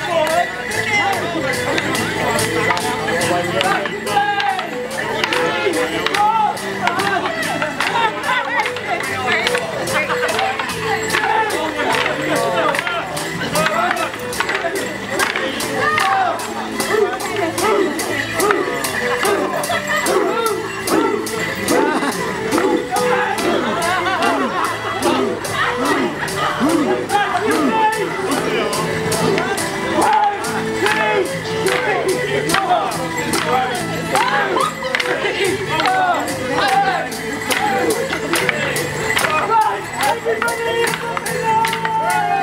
people. Feliz Natal!